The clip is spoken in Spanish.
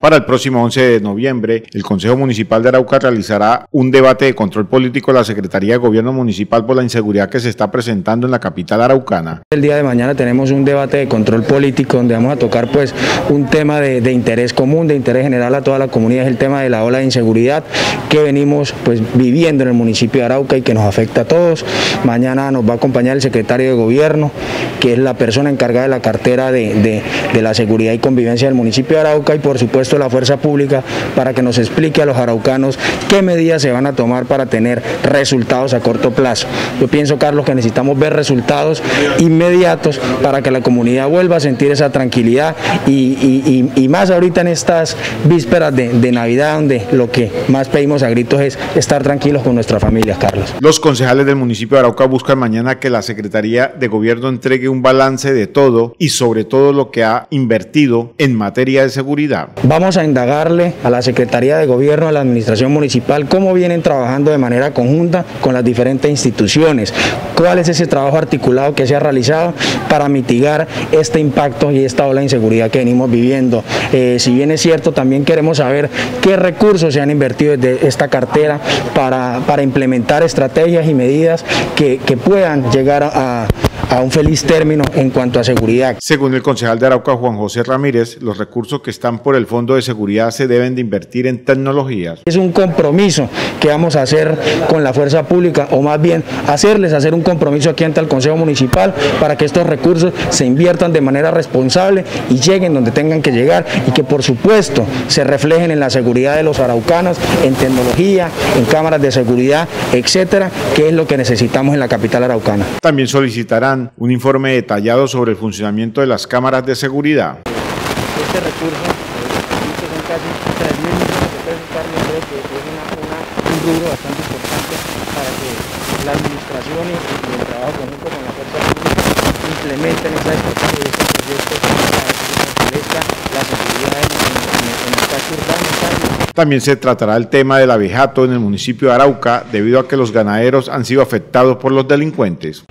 Para el próximo 11 de noviembre, el Consejo Municipal de Arauca realizará un debate de control político de la Secretaría de Gobierno Municipal por la inseguridad que se está presentando en la capital araucana. El día de mañana tenemos un debate de control político donde vamos a tocar pues un tema de, de interés común, de interés general a toda la comunidad, es el tema de la ola de inseguridad que venimos pues viviendo en el municipio de Arauca y que nos afecta a todos. Mañana nos va a acompañar el secretario de Gobierno, que es la persona encargada de la cartera de, de, de la seguridad y convivencia del municipio de Arauca y por supuesto la fuerza pública para que nos explique a los araucanos qué medidas se van a tomar para tener resultados a corto plazo. Yo pienso, Carlos, que necesitamos ver resultados inmediatos para que la comunidad vuelva a sentir esa tranquilidad y, y, y, y más ahorita en estas vísperas de, de, Navidad, donde lo que más pedimos a gritos es estar tranquilos con nuestras familias, Carlos. Los concejales del municipio de Arauca buscan mañana que la Secretaría de Gobierno entregue un balance de todo y sobre todo lo que ha invertido en materia de seguridad. Vamos a indagarle a la Secretaría de Gobierno, a la Administración Municipal, cómo vienen trabajando de manera conjunta con las diferentes instituciones, cuál es ese trabajo articulado que se ha realizado para mitigar este impacto y esta ola de inseguridad que venimos viviendo. Eh, si bien es cierto, también queremos saber qué recursos se han invertido desde esta cartera para, para implementar estrategias y medidas que, que puedan llegar a, a un feliz término en cuanto a seguridad. Según el concejal de Arauca, Juan José Ramírez, los recursos que están por el Fondo de Seguridad se deben de invertir en tecnologías. Es un compromiso que vamos a hacer con la fuerza pública, o más bien hacerles hacer un compromiso aquí ante el Consejo Municipal para que estos recursos se inviertan de manera responsable y lleguen donde tengan que llegar y que por supuesto se reflejen en la seguridad de los araucanos, en tecnología, en cámaras de seguridad, etcétera, que es lo que necesitamos en la capital araucana. También solicitarán un informe detallado sobre el funcionamiento de las cámaras de seguridad. Este recurso, son casi 3 mil millones de pesos, Carlos, creo que es una, una, un rubro bastante importante para que la administración y, y el trabajo conjunto con la fuerza pública implementen esa estrategia y ese proyecto para que se fortalezca la seguridad en, en, en, el casco urbano. También se tratará el tema del abejato en el municipio de Arauca debido a que los ganaderos han sido afectados por los delincuentes.